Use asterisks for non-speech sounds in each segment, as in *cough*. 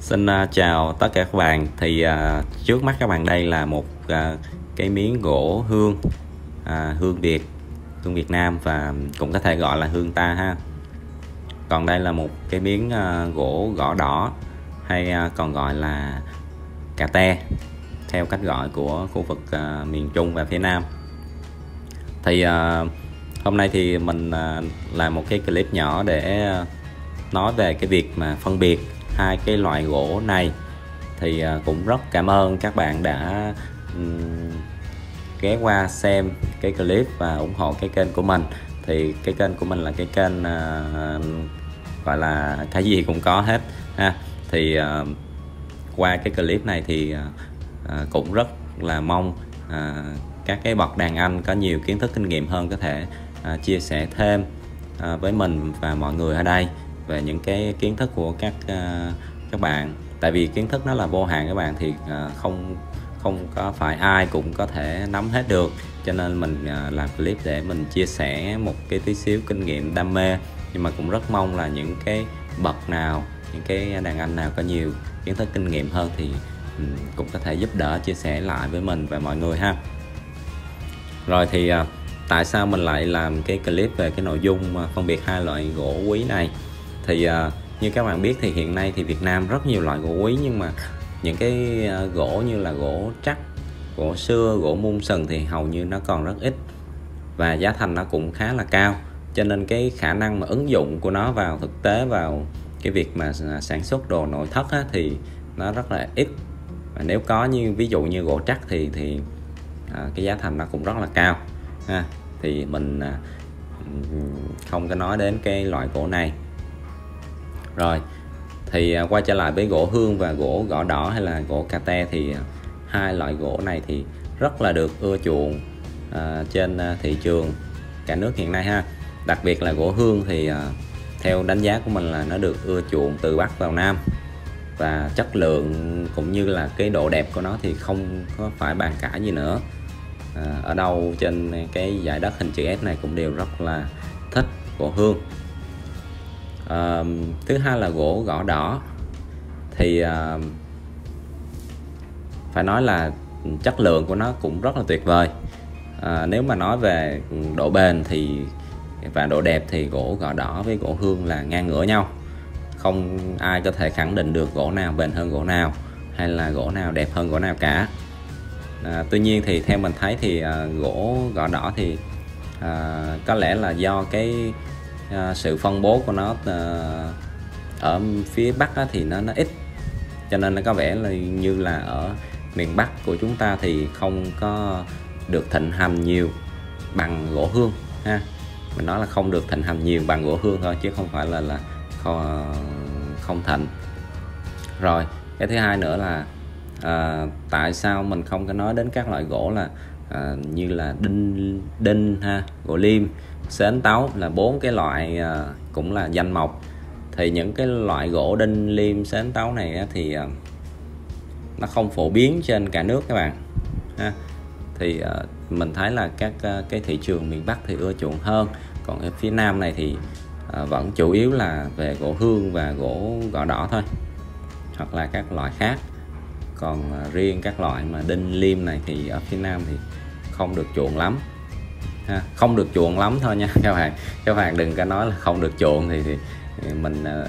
Xin uh, chào tất cả các bạn. Thì uh, trước mắt các bạn đây là một uh, cái miếng gỗ hương uh, hương Việt, hương Việt Nam và cũng có thể gọi là hương ta ha. Còn đây là một cái miếng uh, gỗ gõ đỏ hay uh, còn gọi là cà te theo cách gọi của khu vực uh, miền Trung và phía Nam. Thì uh, hôm nay thì mình uh, làm một cái clip nhỏ để uh, nói về cái việc mà phân biệt hai cái loại gỗ này. Thì à, cũng rất cảm ơn các bạn đã ghé qua xem cái clip và ủng hộ cái kênh của mình. Thì cái kênh của mình là cái kênh à, gọi là, cái gì cũng có hết, ha. Thì à, qua cái clip này thì cũng rất là mong các cái bậc đàn anh có nhiều kiến thức kinh nghiệm hơn có thể chia sẻ thêm với mình và mọi người ở đây về những cái kiến thức của các uh, các bạn. Tại vì kiến thức nó là vô hạn các bạn thì uh, không không có phải ai cũng có thể nắm hết được. Cho nên mình uh, làm clip để mình chia sẻ một cái tí xíu kinh nghiệm đam mê. Nhưng mà cũng rất mong là những cái bậc nào những cái đàn anh nào có nhiều kiến thức kinh nghiệm hơn thì um, cũng có thể giúp đỡ chia sẻ lại với mình và mọi người ha. Rồi thì uh, tại sao mình lại làm cái clip về cái nội dung phân biệt hai loại gỗ quý này? Thì uh, như các bạn biết thì hiện nay thì Việt Nam rất nhiều loại gỗ quý nhưng mà những cái uh, gỗ như là gỗ trắc gỗ xưa gỗ mung sừng thì hầu như nó còn rất ít và giá thành nó cũng khá là cao. Cho nên cái khả năng mà ứng dụng của nó vào thực tế vào cái việc mà à, sản xuất đồ nội thất á, thì nó rất là ít. Và nếu có như ví dụ như gỗ trắc thì thì à, cái giá thành nó cũng rất là cao ha. Thì mình à, không có nói đến cái loại gỗ này rồi thì à, quay trở lại với gỗ hương và gỗ gõ đỏ hay là gỗ cà te thì à, hai loại gỗ này thì rất là được ưa chuộng à, trên à, thị trường cả nước hiện nay ha. Đặc biệt là gỗ hương thì à, theo đánh giá của mình là nó được ưa chuộng từ bắc vào nam. Và chất lượng cũng như là cái độ đẹp của nó thì không có phải bàn cãi gì nữa. À, ở đâu trên cái giải đất hình chữ S này cũng đều rất là thích gỗ hương à, thứ hai là gỗ gõ đỏ. Thì à, phải nói là chất lượng của nó cũng rất là tuyệt vời. À, nếu mà nói về độ bền thì và độ đẹp thì gỗ gõ đỏ với gỗ hương là ngang ngửa nhau. Không ai có thể khẳng định được gỗ nào bền hơn gỗ nào hay là gỗ nào đẹp hơn gỗ nào cả. À, tuy nhiên thì theo mình thấy thì à, gỗ gõ đỏ thì à, có lẽ là do cái à, sự phân bố của nó à, ở phía bắc á, thì nó nó ít. Cho nên nó có vẻ là như là ở miền bắc của chúng ta thì không có được thịnh hành nhiều bằng gỗ hương ha. Mình nói là không được thịnh hành nhiều bằng gỗ hương thôi chứ không phải là là không, không thịnh. Rồi cái thứ hai nữa là à, tại sao mình không có nói đến các loại gỗ là à, như là đinh đinh ha gỗ lim sến táo là bốn cái loại à, cũng là danh mộc. Thì những cái loại gỗ đinh, liêm sến táo này thì à, nó không phổ biến trên cả nước các bạn, ha. Thì à, mình thấy là các cái thị trường miền Bắc thì ưa chuộng hơn. Còn ở phía Nam này thì vẫn chủ yếu là về gỗ hương và gỗ gõ đỏ thôi, hoặc là các loại khác. Còn riêng các loại mà đinh, liêm này thì ở phía Nam thì không được chuộng lắm ha. không được chuộng lắm thôi nha các bạn. Các bạn đừng có nói là không được chuộng thì, thì mình ờ,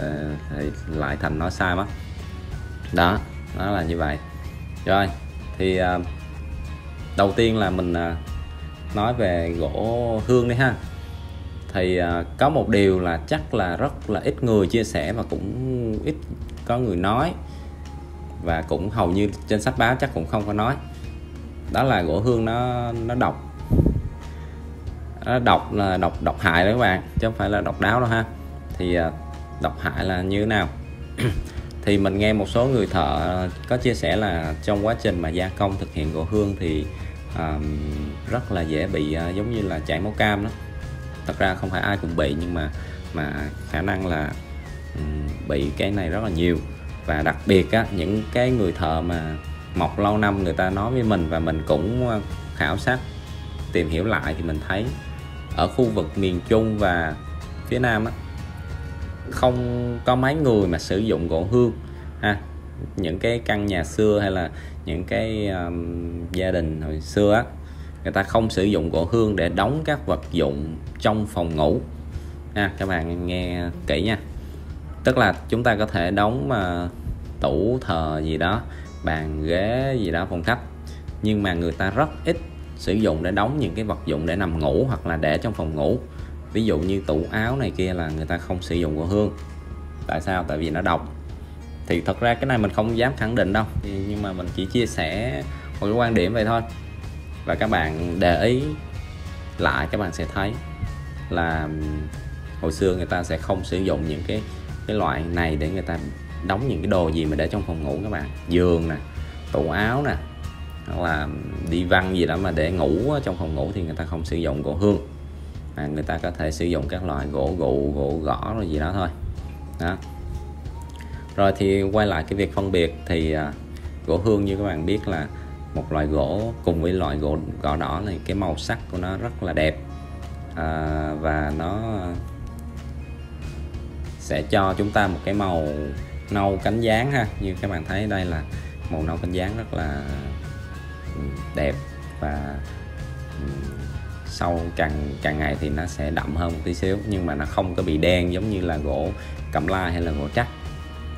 thì lại thành nói sai mất. Đó nó là như vậy. Rồi thì ờ, đầu tiên là mình ờ, nói về gỗ hương đi ha. Thì có một điều là chắc là rất là ít người chia sẻ và cũng ít có người nói và cũng hầu như trên sách báo chắc cũng không có nói. Đó là gỗ hương nó nó độc độc là độc độc hại đấy các bạn chứ không phải là độc đáo đâu ha. Thì à, độc hại là như thế nào? *clears throat* Thì mình nghe một số người thợ à, có chia sẻ là trong quá trình mà gia công thực hiện gỗ hương thì um, rất là dễ bị uh, giống như là chảy máu cam đó. Thật ra không phải ai cũng bị nhưng mà mà khả năng là um, bị cái này rất là nhiều. Và đặc biệt á những cái người thợ mà mọc lâu năm người ta nói với mình và mình cũng khảo sát tìm hiểu lại thì mình thấy ở khu vực miền Trung và phía Nam á, không có mấy người mà sử dụng gỗ hương ha. Những cái căn nhà xưa hay là những cái um, gia đình hồi xưa á người ta không sử dụng gỗ hương để đóng các vật dụng trong phòng ngủ. Ha các bạn nghe kỹ nha. Tức là chúng ta có thể đóng mà tủ thờ gì đó bàn ghế gì đó phòng khách nhưng mà người ta rất ít sử dụng để đóng những cái vật dụng để nằm ngủ hoặc là để trong phòng ngủ. Ví dụ như tủ áo này kia là người ta không sử dụng của hương. Tại sao? Tại vì nó độc. Thì thật ra cái này mình không dám khẳng định đâu. Nhưng mà mình chỉ chia sẻ một cái quan điểm vậy thôi. Và các bạn để ý lại, các bạn sẽ thấy là hồi xưa người ta sẽ không sử dụng những cái cái loại này để người ta đóng những cái đồ gì mà để trong phòng ngủ các bạn. Giường nè, tủ áo nè hoặc là đi văn gì đó mà để ngủ trong phòng ngủ thì người ta không sử dụng gỗ hương. À, người ta có thể sử dụng các loại gỗ gụ gỗ gõ rồi gì đó thôi. Đó. Rồi thì quay lại cái việc phân biệt thì à, gỗ hương như các bạn biết là một loại gỗ cùng với loại gỗ gõ đỏ này cái màu sắc của nó rất là đẹp. À, và nó sẽ cho chúng ta một cái màu nâu cánh dáng ha như các bạn thấy đây là màu nâu cánh dáng rất là đẹp và sau càng càng ngày thì nó sẽ đậm hơn một tí xíu nhưng mà nó không có bị đen giống như là gỗ cẩm lai hay là gỗ chắc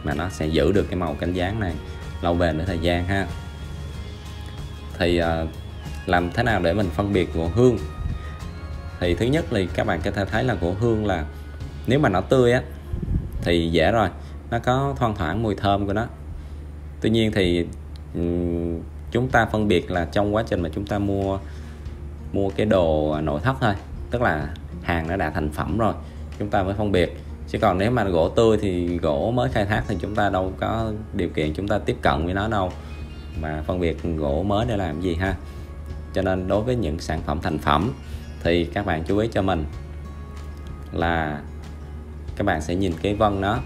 mà nó sẽ giữ được cái màu cánh dáng này lâu bền với thời gian ha. Thì uh, làm thế nào để mình phân biệt gỗ hương? Thì thứ nhất thì các bạn có thể thấy là gỗ hương là nếu mà nó tươi á thì dễ rồi nó có thoang thoảng mùi thơm của nó. Tuy nhiên thì chúng ta phân biệt là trong quá trình mà chúng ta mua mua cái đồ nội thất thôi, tức là hàng nó đã thành phẩm rồi, chúng ta mới phân biệt. Chứ còn nếu mà gỗ tươi thì gỗ mới khai thác thì chúng ta đâu có điều kiện chúng ta tiếp cận với nó đâu. Mà phân biệt gỗ mới để làm gì ha? Cho nên đối với những sản phẩm thành phẩm thì các bạn chú ý cho mình là các bạn sẽ nhìn cái vân nó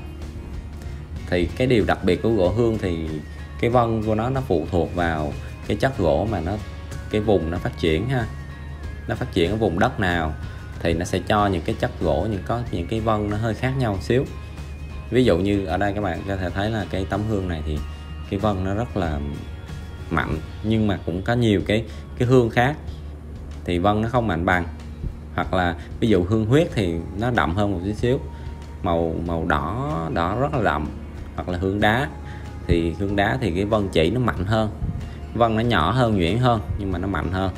thì cái điều đặc biệt của gỗ hương thì cái vân của nó nó phụ thuộc vào cái chất gỗ mà nó, cái vùng nó phát triển ha. Nó phát triển ở vùng đất nào thì nó sẽ cho những cái chất gỗ, những có những cái vân nó hơi khác nhau một xíu. Ví dụ như ở đây các bạn có thể thấy là cái tấm hương này thì cái vân nó rất là mạnh, nhưng mà cũng có nhiều cái cái hương khác thì vân nó không mạnh bằng. Hoặc là ví dụ hương huyết thì nó đậm hơn một tí xíu, màu màu đỏ đỏ rất là đậm, hoặc là hương đá thì hương đá thì cái vân chỉ nó mạnh hơn. Vân nó nhỏ hơn nhuyễn hơn nhưng mà nó mạnh hơn.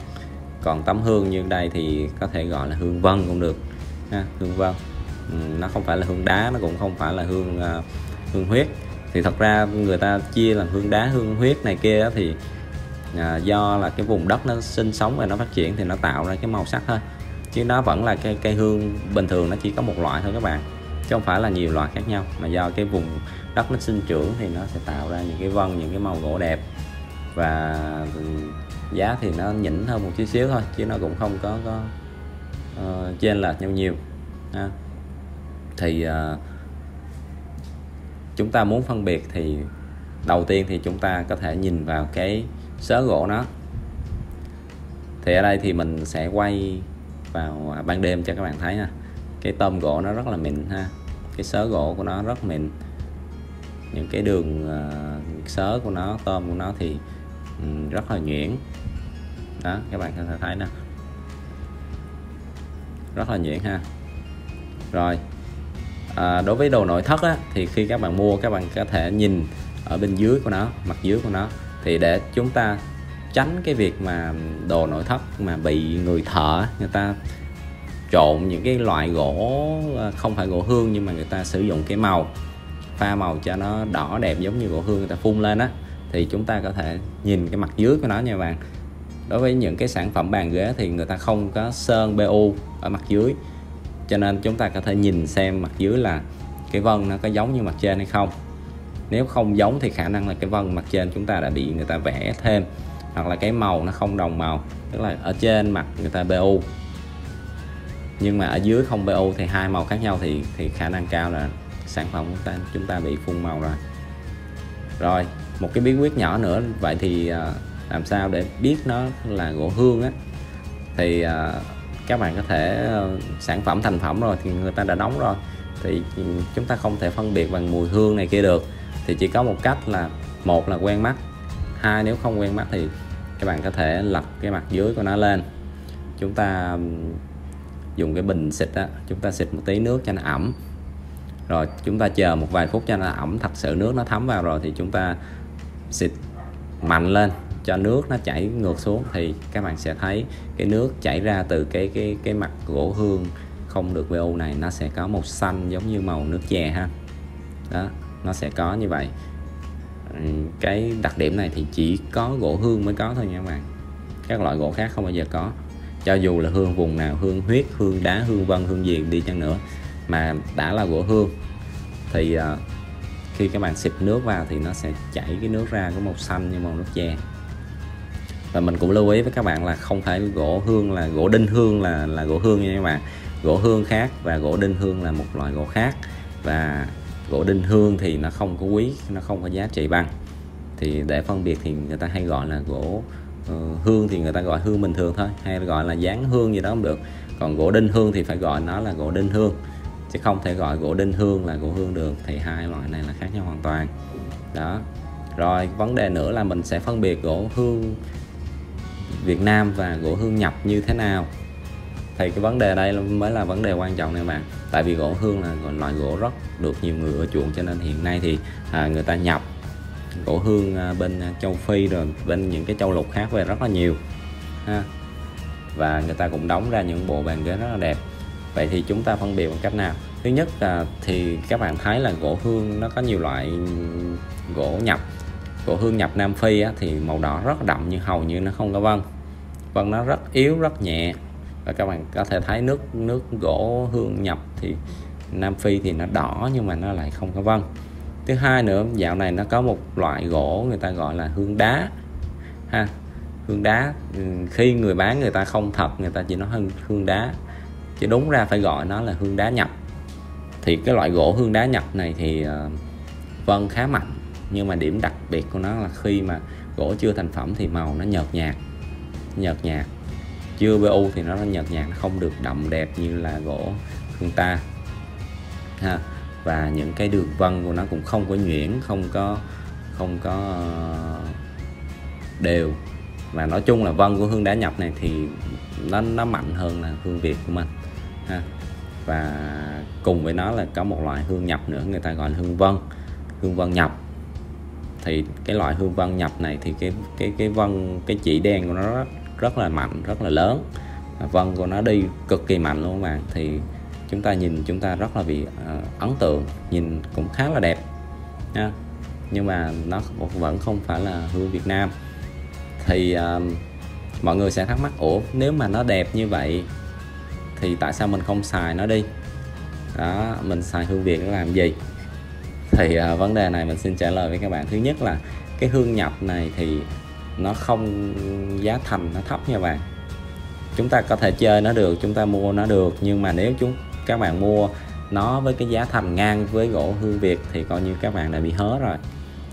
Còn tấm hương như đây thì có thể gọi là hương vân cũng được ha, hương vân. Ừ, nó không phải là hương đá nó cũng không phải là hương uh, hương huyết. Thì thật ra người ta chia làm hương đá hương huyết này kia thì à, do là cái vùng đất nó sinh sống và nó phát triển thì nó tạo ra cái màu sắc thôi. Chứ nó vẫn là cây cây hương bình thường nó chỉ có một loại thôi các bạn chứ không phải là nhiều loại khác nhau mà do cái vùng đất nó sinh trưởng thì nó sẽ tạo ra những cái vân những cái màu gỗ đẹp và giá thì nó nhỉnh hơn một chút xíu thôi chứ nó cũng không có có ờ, uh, trên lệch nhau nhiều ha. thì uh, chúng ta muốn phân biệt thì đầu tiên thì chúng ta có thể nhìn vào cái sớ gỗ nó thì ở đây thì mình sẽ quay vào ban đêm cho các bạn thấy nha cái tôm gỗ nó rất là mịn ha. Cái sớ gỗ của nó rất mịn. Những cái đường uh, sớ của nó tôm của nó thì um, rất là nhuyễn. Đó các bạn có thể thấy nè. Rất là nhuyễn ha. Rồi à, đối với đồ nội thất á, thì khi các bạn mua các bạn có thể nhìn ở bên dưới của nó mặt dưới của nó. Thì để chúng ta tránh cái việc mà đồ nội thất mà bị người thợ người ta trộn những cái loại gỗ ờ, không phải gỗ hương nhưng mà người ta sử dụng cái màu, pha màu cho nó đỏ đẹp giống như gỗ hương, người ta phun lên á, thì chúng ta có thể nhìn cái mặt dưới của nó nha bạn. Đối với những cái sản phẩm bàn ghế thì người ta không có sơn BU ở mặt dưới, cho nên chúng ta có thể nhìn xem mặt dưới là cái vân nó có giống như mặt trên hay không. Nếu không giống thì khả năng là cái vân mặt trên chúng ta đã bị người ta vẽ thêm, hoặc là cái màu nó không đồng màu, tức là ở trên mặt người ta BU nhưng mà ở dưới không BO thì hai màu khác nhau thì thì khả năng cao là sản phẩm của ta, chúng ta bị phun màu rồi. Rồi, một cái bí quyết nhỏ nữa, vậy thì à, làm sao để biết nó là gỗ hương á? Thì à, các bạn có thể ờ, sản phẩm thành phẩm rồi thì người ta đã đóng rồi. Thì ừ, chúng ta không thể phân biệt bằng mùi hương này kia được. Thì chỉ có một cách là, một là quen mắt, hai nếu không quen mắt thì các bạn có thể lật cái mặt dưới của nó lên. Chúng ta ừ, dùng cái bình xịt á, chúng ta xịt một tí nước cho nó ẩm. Rồi chúng ta chờ một vài phút cho nó ẩm, thật sự nước nó thấm vào rồi thì chúng ta xịt mạnh lên cho nước nó chảy ngược xuống thì các bạn sẽ thấy cái nước chảy ra từ cái cái cái mặt gỗ hương không được VO này, nó sẽ có màu xanh giống như màu nước chè ha. Đó, nó sẽ có như vậy. Cái đặc điểm này thì chỉ có gỗ hương mới có thôi nha các bạn. Các loại gỗ khác không bao giờ có cho dù là hương vùng nào hương huyết hương đá hương vân hương gì đi chăng nữa mà đã là gỗ hương thì uh, khi các bạn xịt nước vào thì nó sẽ chảy cái nước ra có màu xanh như màu nước chè. Và mình cũng lưu ý với các bạn là không phải gỗ hương là gỗ đinh hương là là gỗ hương nha các bạn. Gỗ hương khác và gỗ đinh hương là một loại gỗ khác và gỗ đinh hương thì nó không có quý nó không có giá trị bằng. Thì để phân biệt thì người ta hay gọi là gỗ Ừ, hương thì người ta gọi hương bình thường thôi hay gọi là dáng hương gì đó cũng được. Còn gỗ đinh hương thì phải gọi nó là gỗ đinh hương chứ không thể gọi gỗ đinh hương là gỗ hương được thì hai loại này là khác nhau hoàn toàn. Đó. Rồi vấn đề nữa là mình sẽ phân biệt gỗ hương Việt Nam và gỗ hương nhập như thế nào. Thì cái vấn đề đây mới là vấn đề quan trọng này bạn. Tại vì gỗ hương là loại gỗ rất được nhiều người ưa chuộng cho nên hiện nay thì à, người ta nhập gỗ hương à, bên à, châu Phi rồi bên những cái châu lục khác về rất là nhiều ha. Và người ta cũng đóng ra những bộ bàn ghế rất là đẹp. Vậy thì chúng ta phân biệt bằng cách nào? Thứ nhất là thì các bạn thấy là gỗ hương nó có nhiều loại gỗ nhập. Gỗ hương nhập Nam Phi á, thì màu đỏ rất đậm nhưng hầu như nó không có vân. Vân nó rất yếu rất nhẹ. Và các bạn có thể thấy nước nước gỗ hương nhập thì Nam Phi thì nó đỏ nhưng mà nó lại không có vân thứ hai nữa dạo này nó có một loại gỗ người ta gọi là hương đá ha. Hương đá ừ, khi người bán người ta không thật người ta chỉ nói hương, hương đá. Chứ đúng ra phải gọi nó là hương đá nhập. Thì cái loại gỗ hương đá nhập này thì uh, vân khá mạnh nhưng mà điểm đặc biệt của nó là khi mà gỗ chưa thành phẩm thì màu nó nhợt nhạt nhợt nhạt. Chưa BU thì nó nhợt nhạt nó không được đậm đẹp như là gỗ hương ta ha và những cái đường vân của nó cũng không có nhuyễn không có không có ờ, đều. Và nói chung là vân của hương đá nhập này thì nó nó mạnh hơn là hương việt của mình ha. Và cùng với nó là có một loại hương nhập nữa người ta gọi là hương vân hương vân nhập thì cái loại hương vân nhập này thì cái cái cái vân cái chỉ đen của nó rất, rất là mạnh rất là lớn. Vân của nó đi cực kỳ mạnh luôn các bạn. Thì chúng ta nhìn chúng ta rất là bị uh, ấn tượng nhìn cũng khá là đẹp nha nhưng mà nó vẫn không phải là hương Việt Nam. Thì uh, mọi người sẽ thắc mắc ủa nếu mà nó đẹp như vậy thì tại sao mình không xài nó đi? Đó mình xài hương Việt để làm gì? Thì uh, vấn đề này mình xin trả lời với các bạn. Thứ nhất là cái hương nhập này thì nó không giá thành nó thấp nha bạn. Chúng ta có thể chơi nó được chúng ta mua nó được nhưng mà nếu chúng các bạn mua nó với cái giá thành ngang với gỗ hương Việt thì coi như các bạn đã bị hớ rồi.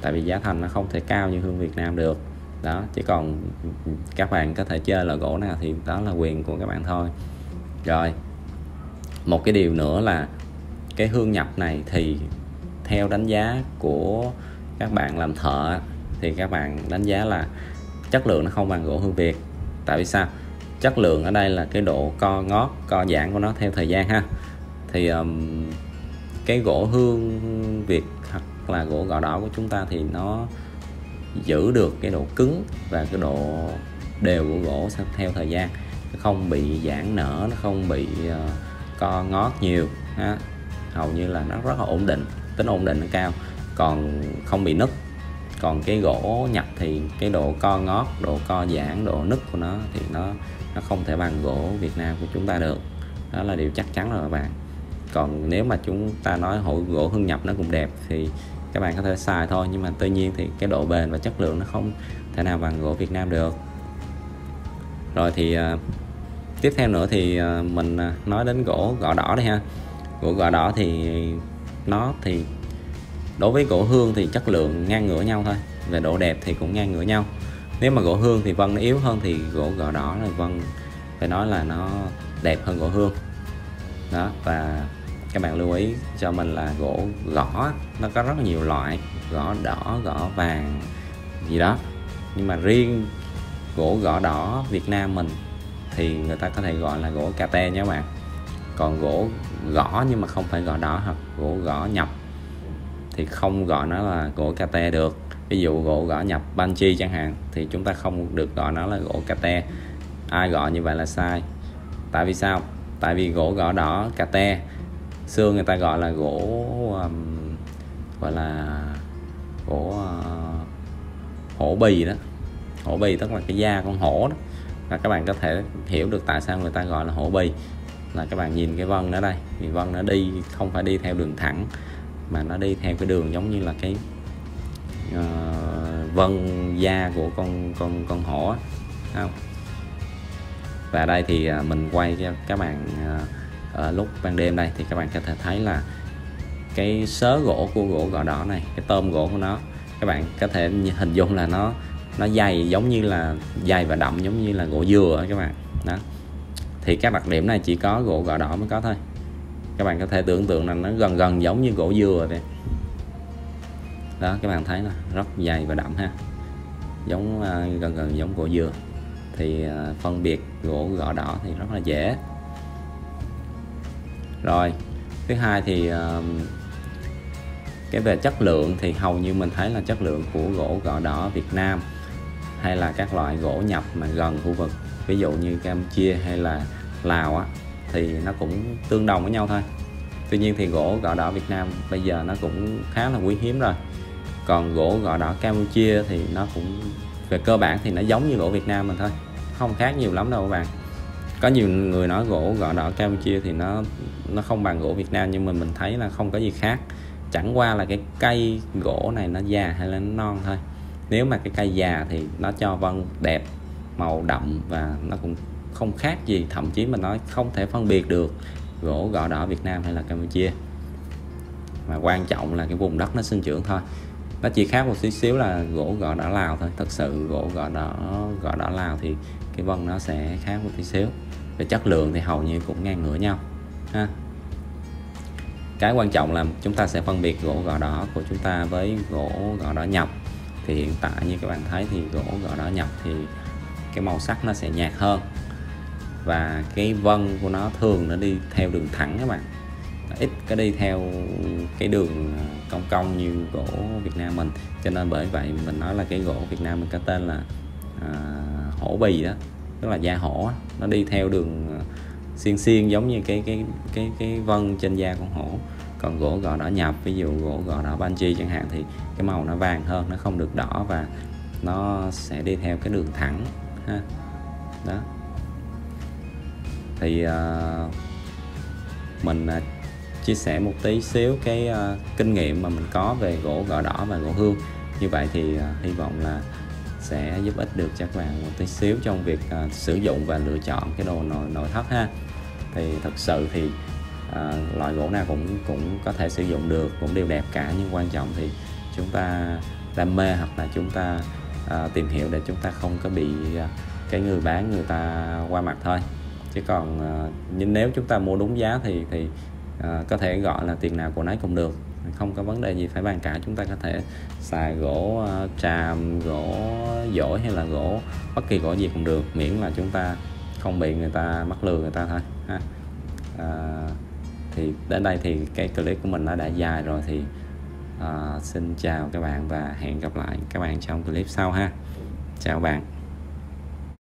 Tại vì giá thành nó không thể cao như hương Việt Nam được. Đó, chỉ còn các bạn có thể chơi là gỗ nào thì đó là quyền của các bạn thôi. Rồi, một cái điều nữa là cái hương nhập này thì theo đánh giá của các bạn làm thợ thì các bạn đánh giá là chất lượng nó không bằng gỗ hương Việt. Tại vì sao? Chất lượng ở đây là cái độ co ngót, co giãn của nó theo thời gian ha thì um, cái gỗ hương Việt hoặc là gỗ gò đỏ của chúng ta thì nó giữ được cái độ cứng và cái độ đều của gỗ theo thời gian. Nó không bị giãn nở nó không bị uh, co ngót nhiều ha hầu như là nó rất là ổn định tính ổn định nó cao còn không bị nứt. Còn cái gỗ nhập thì cái độ co ngót độ co giãn độ nứt của nó thì nó nó không thể bằng gỗ Việt Nam của chúng ta được. Đó là điều chắc chắn rồi các bạn còn nếu mà chúng ta nói hội gỗ hương nhập nó cũng đẹp thì các bạn có thể xài thôi. Nhưng mà tuy nhiên thì cái độ bền và chất lượng nó không thể nào bằng gỗ Việt Nam được. Rồi thì uh, tiếp theo nữa thì uh, mình uh, nói đến gỗ gõ đỏ đây ha. Gỗ gõ đỏ thì nó thì đối với gỗ hương thì chất lượng ngang ngửa nhau thôi. Về độ đẹp thì cũng ngang ngửa nhau. Nếu mà gỗ hương thì vân nó yếu hơn thì gỗ gò đỏ là vân phải nói là nó đẹp hơn gỗ hương đó, và các bạn lưu ý cho mình là gỗ, gõ, nó có rất là nhiều loại, gõ đỏ, gõ vàng, gì đó. Nhưng mà riêng gỗ, gõ đỏ Việt Nam mình thì người ta có thể gọi là gỗ KT nha các bạn. Còn gỗ, gõ nhưng mà không phải gõ đỏ hoặc gỗ, gõ nhập thì không gọi nó là gỗ KT được. Ví dụ gỗ, gõ nhập banchi chẳng hạn thì chúng ta không được gọi nó là gỗ KT ai gọi như vậy là sai. Tại vì sao? Tại vì gỗ gõ đỏ cà te. Xương người ta gọi là gỗ um, gọi là gỗ uh, hổ bì đó. Hổ bì tức là cái da con hổ đó. Và các bạn có thể hiểu được tại sao người ta gọi là hổ bì. Là các bạn nhìn cái vân ở đây. Thì vân nó đi không phải đi theo đường thẳng mà nó đi theo cái đường giống như là cái uh, vân da của con con con hổ không? Và đây thì à, mình quay cho các bạn ở lúc ban đêm đây thì các bạn có thể thấy là cái sớ gỗ của gỗ gò đỏ này, cái tôm gỗ của nó, các bạn có thể hình dung là nó nó dày giống như là dày và đậm giống như là gỗ dừa các bạn. Đó. Thì các đặc điểm này chỉ có gỗ gò đỏ mới có thôi. Các bạn có thể tưởng tượng là nó gần gần giống như gỗ dừa vậy. Đó, các bạn thấy là rất dày và đậm ha. Giống à, gần gần giống gỗ dừa thì ờ, phân biệt gỗ, gõ đỏ thì rất là dễ. Rồi, thứ hai thì cái về chất lượng thì hầu như mình thấy là chất lượng của gỗ, gõ đỏ Việt Nam hay là các loại gỗ nhập mà gần khu vực, ví dụ như Campuchia hay là Lào á, thì nó cũng tương đồng với nhau thôi. Tuy nhiên thì gỗ, gõ đỏ Việt Nam bây giờ nó cũng khá là quý hiếm rồi. Còn gỗ, gõ đỏ Campuchia thì nó cũng về cơ bản thì nó giống như gỗ Việt Nam mình thôi, không khác nhiều lắm đâu các bạn. Có nhiều người nói gỗ, gõ đỏ, Campuchia thì nó nó không bằng gỗ Việt Nam, nhưng mà mình thấy là không có gì khác. Chẳng qua là cái cây gỗ này nó già hay là nó non thôi. Nếu mà cái cây già thì nó cho vân đẹp, màu đậm và nó cũng không khác gì, thậm chí mình nói không thể phân biệt được gỗ, gõ đỏ Việt Nam hay là Campuchia. Mà quan trọng là cái vùng đất nó sinh trưởng thôi nó chỉ khác một xíu xíu là gỗ, gõ đỏ Lào thôi. Thật sự gỗ, gõ đỏ gõ đỏ Lào thì cái vân nó sẽ khác một tí xíu. Về chất lượng thì hầu như cũng ngang ngửa nhau, ha. Cái quan trọng là chúng ta sẽ phân biệt gỗ gò đỏ của chúng ta với gỗ gò đỏ nhập. Thì hiện tại như các bạn thấy thì gỗ gò đỏ nhập thì cái màu sắc nó sẽ nhạt hơn. Và cái vân của nó thường nó đi theo đường thẳng các bạn. Ít có đi theo cái đường à, cong cong như gỗ Việt Nam mình. Cho nên bởi vậy mình nói là cái gỗ Việt Nam mình có tên là à, hổ bì đó tức là da hổ nó đi theo đường à, xiên xiên giống như cái cái cái cái vân trên da con hổ. Còn gỗ gò đỏ nhập ví dụ gỗ gò đỏ banji chẳng hạn thì cái màu nó vàng hơn nó không được đỏ và nó sẽ đi theo cái đường thẳng ha. Đó. Thì uh, mình uh, chia sẻ một tí xíu cái uh, kinh nghiệm mà mình có về gỗ gò đỏ và gỗ hương như vậy thì uh, hy vọng là sẽ giúp ích được cho các bạn một tí xíu trong việc uh, sử dụng và lựa chọn cái đồ nội nội thất ha. Thì thật sự thì uh, loại gỗ nào cũng cũng có thể sử dụng được cũng đều đẹp cả. Nhưng quan trọng thì chúng ta đam mê hoặc là chúng ta uh, tìm hiểu để chúng ta không có bị uh, cái người bán người ta qua mặt thôi. Chứ còn uh, nhưng nếu chúng ta mua đúng giá thì thì Ờ, có thể gọi là tiền nào của nấy cũng được. Không có vấn đề gì phải bàn cả. Chúng ta có thể xài gỗ ờ, tràm gỗ dỗi hay là gỗ bất kỳ gỗ gì cũng được. Miễn là chúng ta không bị người ta mắc lừa người ta thôi ha. À, thì đến đây thì cái clip của mình nó đã dài rồi thì à, xin chào các bạn và hẹn gặp lại các bạn trong clip sau ha. Chào bạn.